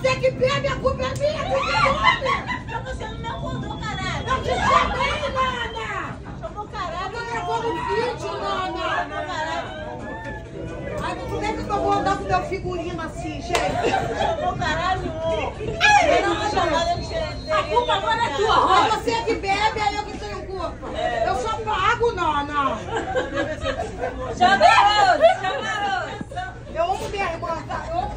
Você que bebe, a culpa é minha, você que bebe. Então você não me acordou, caralho. Eu te chamei, Nana. Chamou caralho. Eu tô gravando um vídeo, Nana. Ai, como é que eu vou andar com meu figurino assim, gente? Chamou caralho. Eu não vou A culpa agora é tua, Rosa. você que bebe, aí eu que tenho culpa. Eu só pago, Nana. Chama a Rose, chama a Eu amo minha irmã, tá?